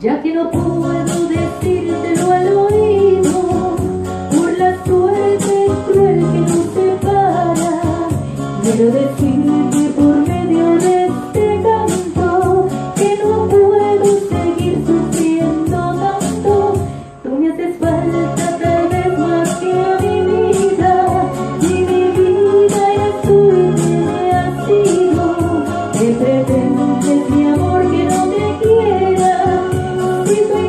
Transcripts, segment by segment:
ya que no puedo decírtelo al oído, por la suerte cruel que nos separa, quiero decirte por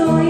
soy